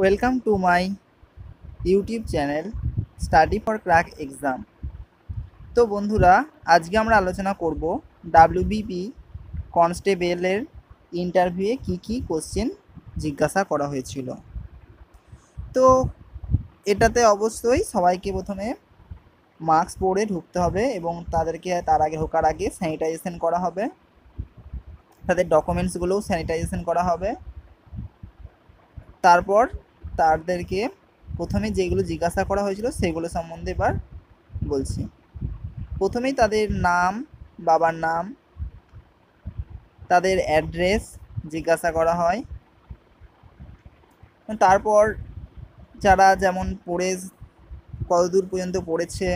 Welcome to my YouTube channel study for crack exam তো বন্ধুরা, আজকে আমরা আলোচনা করব ডাব্লিউবিপি কনস্টেবলের ইন্টারভিউয়ে কি কি কোশ্চেন জিজ্ঞাসা করা হয়েছিল। তো এটাতে অবশ্যই সবাইকে প্রথমে মাস্ক পরে ঢুকতে হবে এবং তাদেরকে তার আগে ঢোকার আগে স্যানিটাইজেশন করা হবে। তাদের ডকুমেন্টসগুলোও স্যানিটাইজেশন করা হবে। তারপর তাদেরকে প্রথমে যেগুলো জিজ্ঞাসা করা হয়েছিল সেগুলো সম্বন্ধে এবার বলছি। প্রথমেই তাদের নাম, বাবার নাম, তাদের অ্যাড্রেস জিজ্ঞাসা করা হয়। তারপর যারা যেমন পড়ে, কতদূর পর্যন্ত পড়েছে,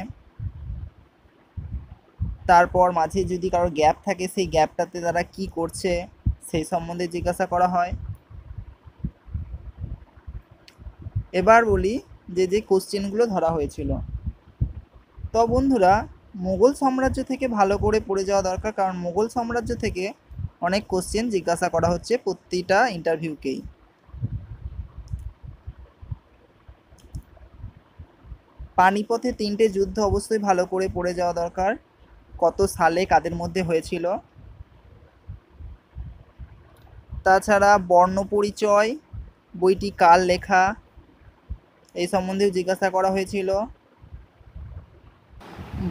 তারপর মাঝে যদি কারোর গ্যাপ থাকে, সেই গ্যাপটাতে তারা কি করছে, সেই সম্বন্ধে জিজ্ঞাসা করা হয়। এবার বলি যে যে কোশ্চেনগুলো ধরা হয়েছিল। তো বন্ধুরা, মুঘল সাম্রাজ্য থেকে ভালো করে পড়ে যাওয়া দরকার, কারণ মুঘল সাম্রাজ্য থেকে অনেক কোশ্চেন জিজ্ঞাসা করা হচ্ছে প্রতিটা ইন্টারভিউকেই পানিপথে তিনটে যুদ্ধ অবশ্যই ভালো করে পড়ে যাওয়া দরকার। কত সালে কাদের মধ্যে হয়েছিল? তাছাড়া বর্ণ পরিচয়, বইটি কার লেখা? এই সম্বন্ধেও জিজ্ঞাসা করা হয়েছিল।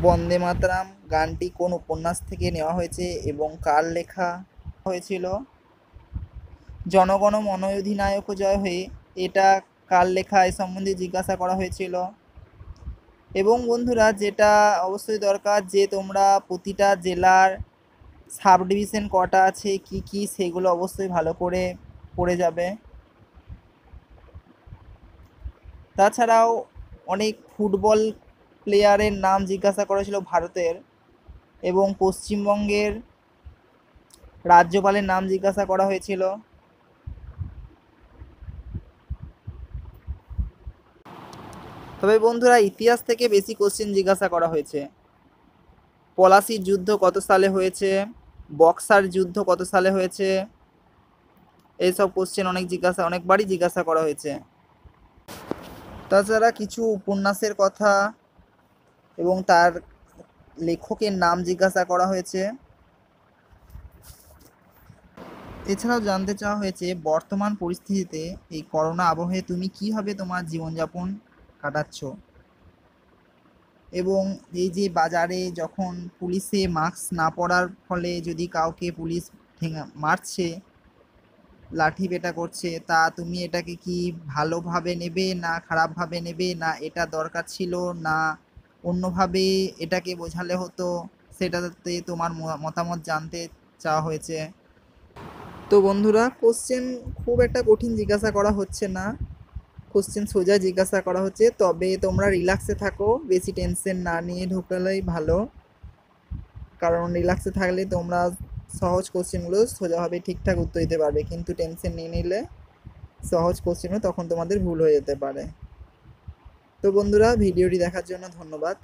বন্দে মাতরাম, গানটি কোন উপন্যাস থেকে নেওয়া হয়েছে এবং কার লেখা হয়েছিল? জনগণ মন অধিনায়ক জয় হয়ে এটা কার লেখা এই সম্বন্ধে জিজ্ঞাসা করা হয়েছিল। এবং বন্ধুরা, যেটা অবশ্যই দরকার যে তোমরা প্রতিটা জেলার সাব ডিভিশন কটা আছে, কি কি, সেগুলো অবশ্যই ভালো করে পড়ে যাবে। তাছাড়াও অনেক ফুটবল প্লেয়ারের নাম জিজ্ঞাসা করেছিল ভারতের এবং পশ্চিমবঙ্গের রাজ্যপালের নাম জিজ্ঞাসা করা হয়েছিল। তবে বন্ধুরা, ইতিহাস থেকে বেশি কোশ্চেন জিজ্ঞাসা করা হয়েছে। পলাশির যুদ্ধ কত সালে হয়েছে? বক্সার যুদ্ধ কত সালে হয়েছে? এইসব কোশ্চেন অনেক জিজ্ঞাসা, অনেকবারই জিজ্ঞাসা করা হয়েছে। তাছাড়া কিছু উপন্যাসের কথা এবং তার লেখকের নাম জিজ্ঞাসা করা হয়েছে। এছাড়াও জানতে চাওয়া হয়েছে, বর্তমান পরিস্থিতিতে এই করোনা আবহে তুমি কীভাবে তোমার জীবনযাপন কাটাচ্ছ? এবং এই যে বাজারে যখন পুলিশে মাস্ক না পরার ফলে যদি কাউকে পুলিশ মারছে লাঠি পেটা করছে, তা তুমি এটাকে কি ভালোভাবে নেবে না খারাপভাবে নেবে? না এটা দরকার ছিল, না অন্যভাবে এটাকে বোঝালে হতো, সেটাতে তোমার মতামত জানতে চাওয়া হয়েছে। তো বন্ধুরা কোশ্চেন খুব একটা কঠিন জিজ্ঞাসা করা হচ্ছে না। কোশ্চেন সোজা জিজ্ঞাসা করা হচ্ছে, তবে তোমরা রিল্যাক্সে থাকো, বেশি টেনশন না নিয়ে ঢুকলেই ভালো। কারণ রিল্যাক্সে থাকলে তোমরা সহজ কোশ্চেনগুলো সোজাভাবে ঠিকঠাক উত্তর দিতে পারবে, কিন্তু টেনশন নিয়ে নিলে সহজ কোশ্চেনও তখন তোমাদের ভুল হয়ে যেতে পারে। তো বন্ধুরা, ভিডিওটি দেখার জন্য ধন্যবাদ।